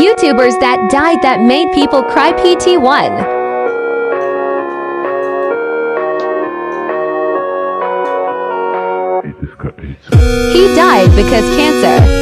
YouTubers that died that made people cry PT1. He died because cancer.